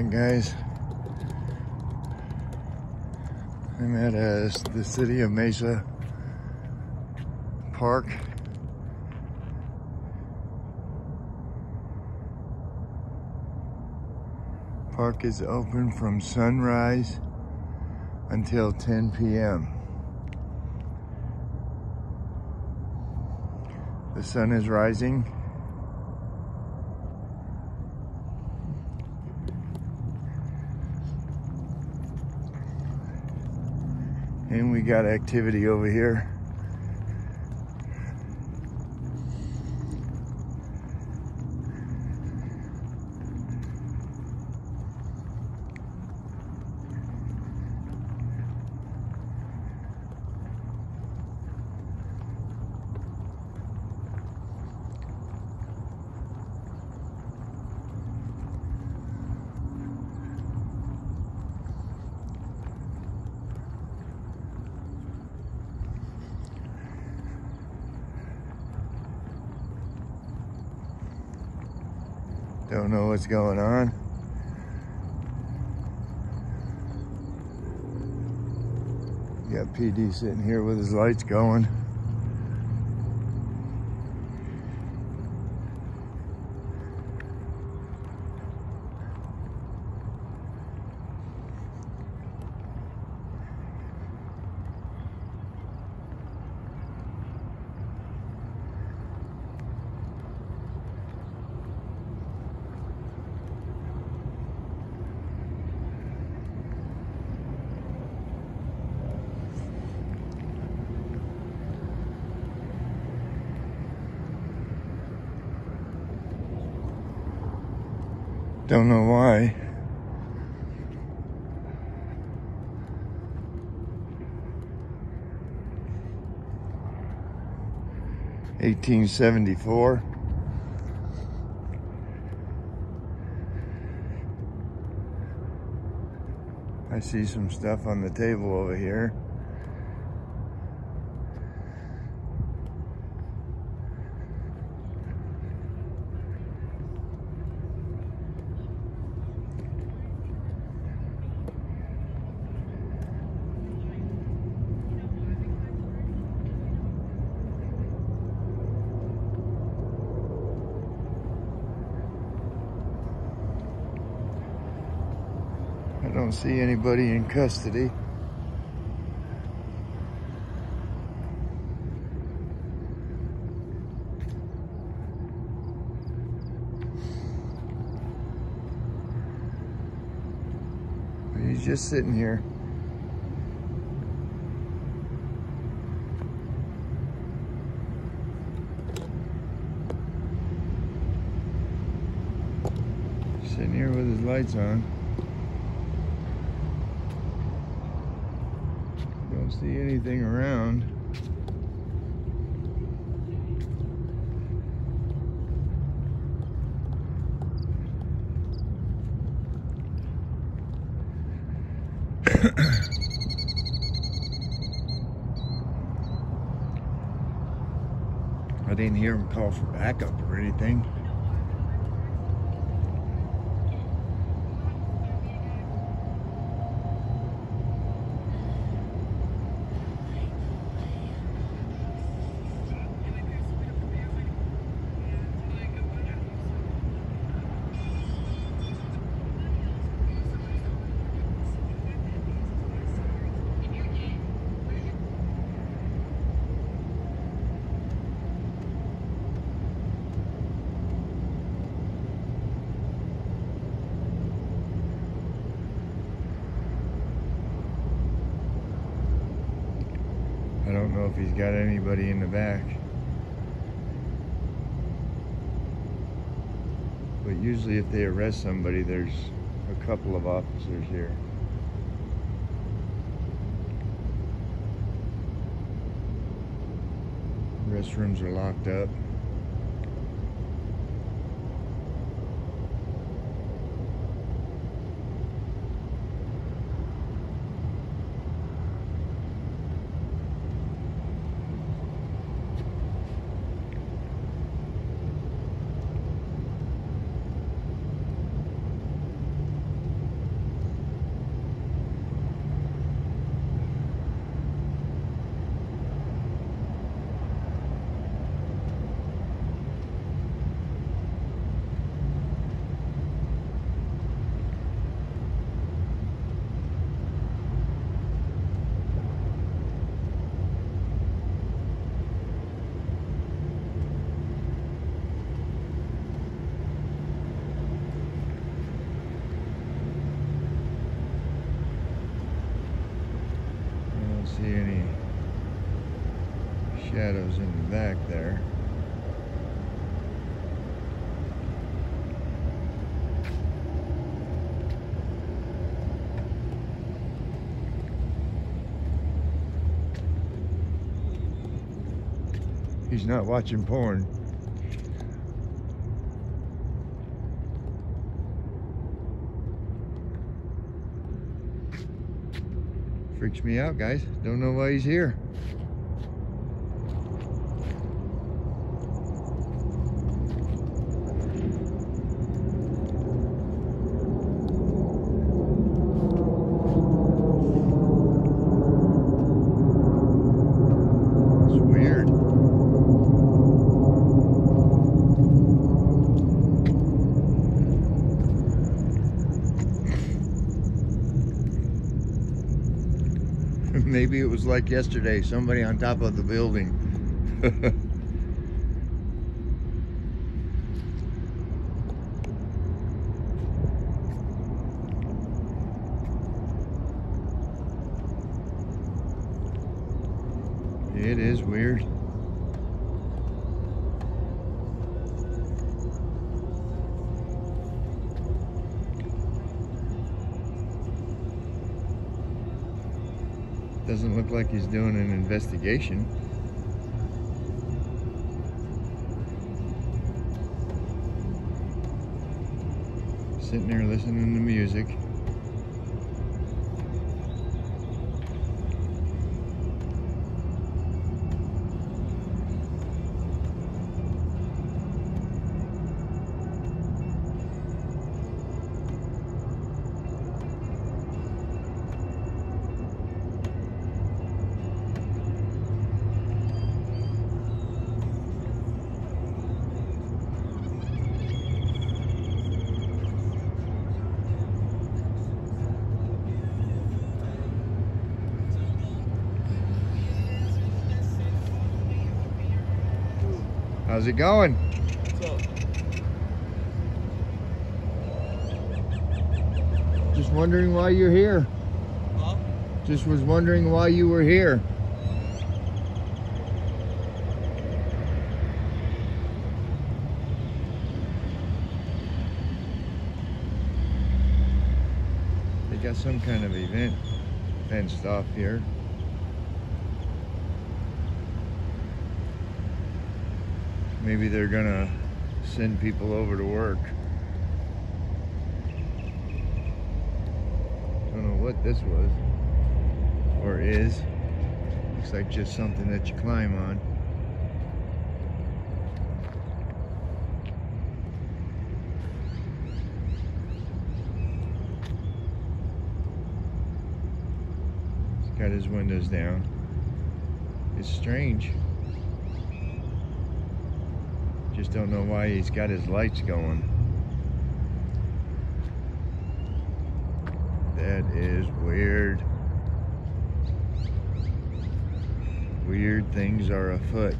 Alright guys, I'm at uh, the City of Mesa Park. Park is open from sunrise until 10 p.m. The sun is rising. And we got activity over here. Don't know what's going on. You got PD sitting here with his lights going. Don't know why. Eighteen seventy four. I see some stuff on the table over here. I don't see anybody in custody. He's just sitting here. Sitting here with his lights on. Don't see anything around. I didn't hear him call for backup or anything. I don't know if he's got anybody in the back. But usually if they arrest somebody, there's a couple of officers here. Restrooms are locked up. Shadows in the back there. He's not watching porn. Freaks me out, guys. Don't know why he's here. Maybe it was like yesterday, somebody on top of the building. it is weird. Doesn't look like he's doing an investigation. Sitting there listening to music. How's it going? Just wondering why you're here. Huh? Just was wondering why you were here. They got some kind of event fenced off here. Maybe they're gonna send people over to work. Don't know what this was or is. Looks like just something that you climb on. Got his windows down. It's strange. Just don't know why he's got his lights going. That is weird. Weird things are afoot.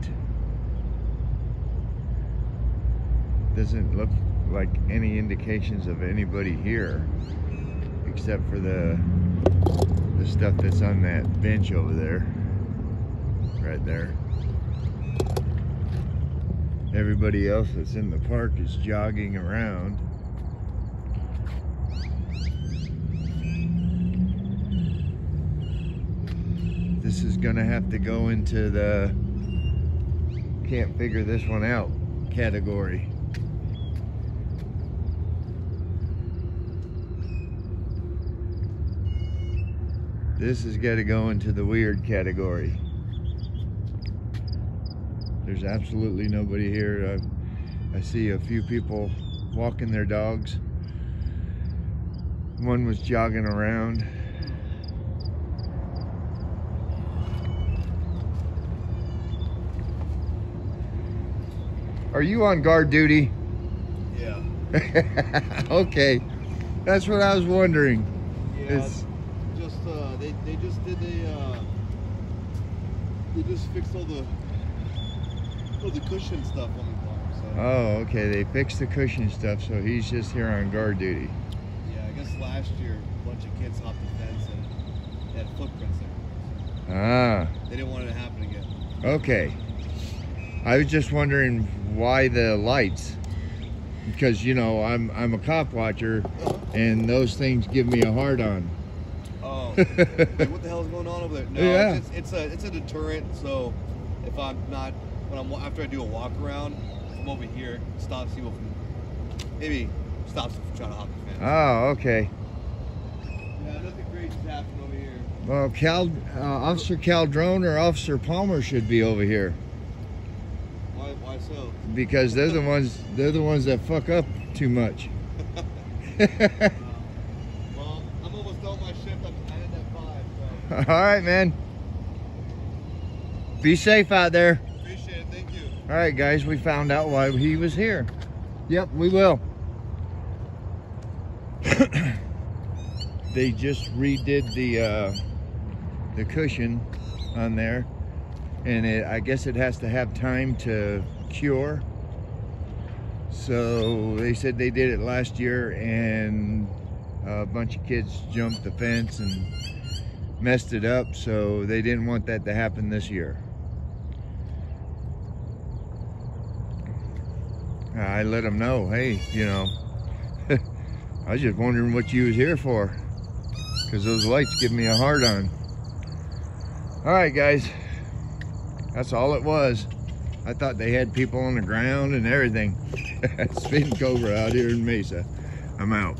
Doesn't look like any indications of anybody here except for the the stuff that's on that bench over there. Right there. Everybody else that's in the park is jogging around. This is gonna have to go into the can't figure this one out category. This has got to go into the weird category. There's absolutely nobody here. I, I see a few people walking their dogs. One was jogging around. Are you on guard duty? Yeah. okay. That's what I was wondering. Yeah. It's- Just uh, they they just did a uh, they just fixed all the all the cushion stuff on the. So Oh, okay. They fixed the cushion stuff, so he's just here on guard duty. yeah, I guess last year a bunch of kids hopped the fence and they had footprints there. Ah, They didn't want it to happen again. Okay. I was just wondering why the lights. Because you know I'm I'm a cop watcher, and those things give me a hard on. Oh, like, what the hell is going on over there? No, Yeah. it's, it's a it's a deterrent. So if I'm not when I'm after I do a walk around, I'm over here, stops people from maybe stops them from trying to hop the fence. Oh, okay. yeah, nothing crazy's happening over here. Well, Cal, uh, Officer Caldrone or Officer Palmer should be over here Why why so? because they're the ones they're the ones that fuck up too much. Well, I'm almost done my shift. I'm I end at five. So All right, man. Be safe out there. appreciate it. Thank you. All right, guys, we found out why he was here. Yep, we will. they just redid the uh, the cushion on there, and it, I guess it has to have time to cure. So they said they did it last year, and a bunch of kids jumped the fence and messed it up. So they didn't want that to happen this year. I let them know, hey, you know, I was just wondering what you was here for. Because those lights give me a hard on. All right, guys. That's all it was. I thought they had people on the ground and everything. Spittin Cobra out here in Mesa. I'm out.